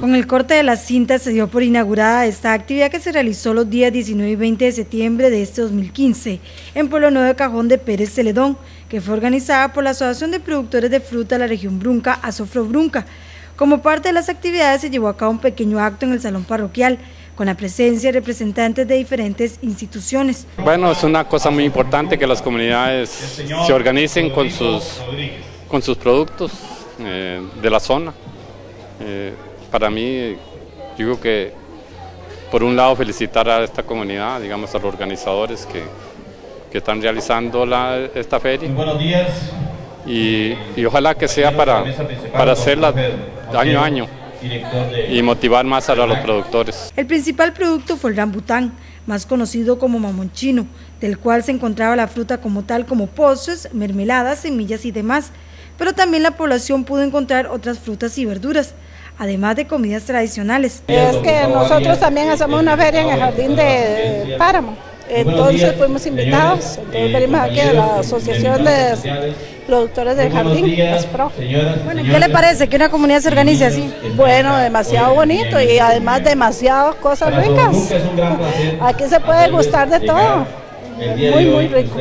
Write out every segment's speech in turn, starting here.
Con el corte de la cinta se dio por inaugurada esta actividad que se realizó los días 19 y 20 de septiembre de este 2015 en Pueblo Nuevo de Cajón de Pérez Celedón, que fue organizada por la Asociación de Productores de Fruta de la región Brunca, Azofro Brunca. Como parte de las actividades se llevó a cabo un pequeño acto en el salón parroquial con la presencia de representantes de diferentes instituciones. Bueno, es una cosa muy importante que las comunidades se organicen con sus, con sus productos eh, de la zona. Eh, para mí, digo que por un lado felicitar a esta comunidad, digamos a los organizadores que, que están realizando la, esta feria. Buenos días. Y, y, ojalá que sea para, para hacerla año a año y motivar más a los productores. El principal producto fue el rambután, más conocido como mamonchino, del cual se encontraba la fruta como tal como postres, mermeladas, semillas y demás. Pero también la población pudo encontrar otras frutas y verduras además de comidas tradicionales. Es que nosotros también hacemos una feria en el jardín de Páramo. Entonces fuimos invitados, entonces venimos aquí a la Asociación de Productores del Jardín, ASPRO. Bueno, ¿qué le parece que una comunidad se organice así? Bueno, demasiado bonito y además demasiadas cosas ricas. Aquí se puede gustar de todo. Muy, muy rico.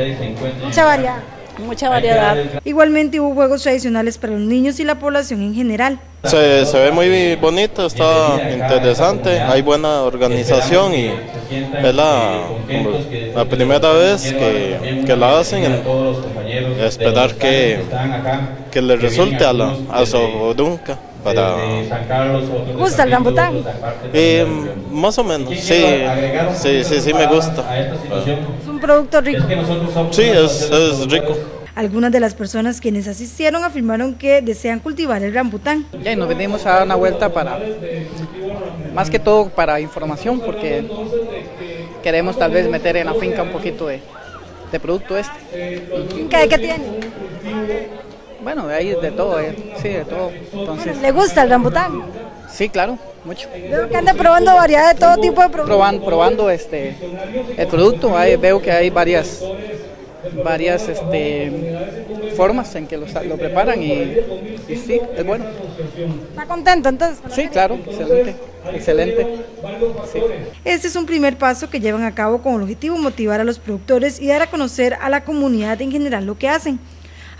Mucha variedad. Mucha variedad. Igualmente hubo juegos tradicionales para los niños y la población en general. Se, se, ve muy bonito, está interesante, hay buena organización y es la, la primera vez que, que la hacen. En, esperar que, que le resulte a, la, a para... ¿Gusta el rambután? Eh, más o menos, sí, sí, sí, sí me gusta. ¿Es un producto rico? Sí, es, es rico. Algunas de las personas quienes asistieron afirmaron que desean cultivar el rambután. Ya, y nos venimos a dar una vuelta para, más que todo para información, porque queremos tal vez meter en la finca un poquito de, de producto este. ¿Qué, qué tiene? Bueno, hay de todo, eh. sí, de todo. Entonces, ¿Le gusta el rambután? Sí, claro, mucho. Veo que anda probando variedad de todo tipo de productos. Probando, probando este, el producto, hay, veo que hay varias varias este, formas en que lo, lo preparan y, y, sí, es bueno. ¿Está contento entonces? Sí, claro, excelente, excelente. Sí. Este es un primer paso que llevan a cabo con el objetivo de motivar a los productores y dar a conocer a la comunidad en general lo que hacen.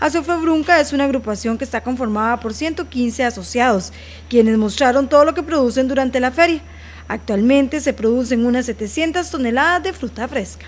Azofre Brunca es una agrupación que está conformada por 115 asociados, quienes mostraron todo lo que producen durante la feria. Actualmente se producen unas 700 toneladas de fruta fresca.